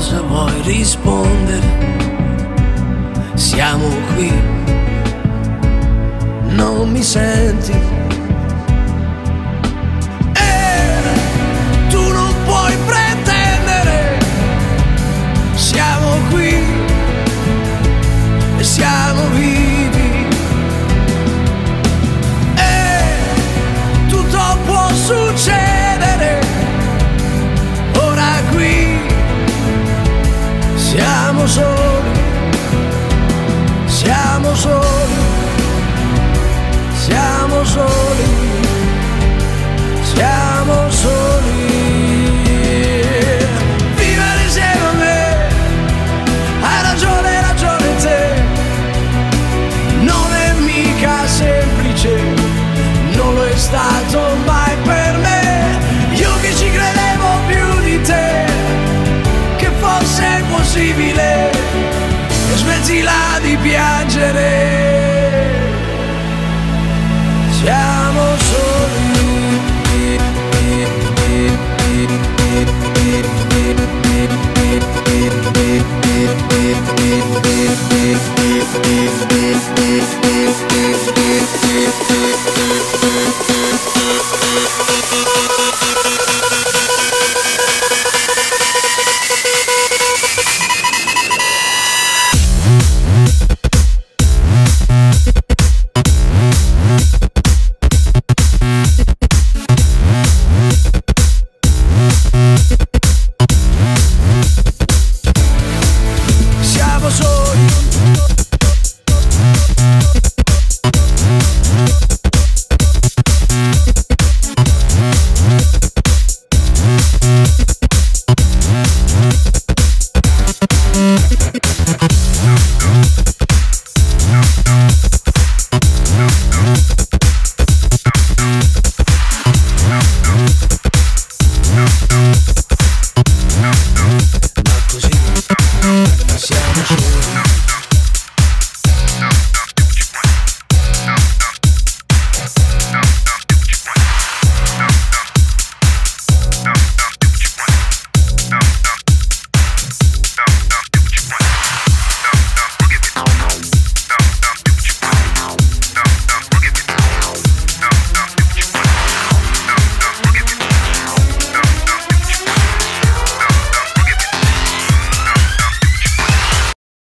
cosa vuoi rispondere? Siamo qui, non mi senti? Siamo soli, siamo soli, siamo soli, siamo soli. Vivere insieme a me, hai ragione, ragione non è mica semplice, non lo è stato city. 下的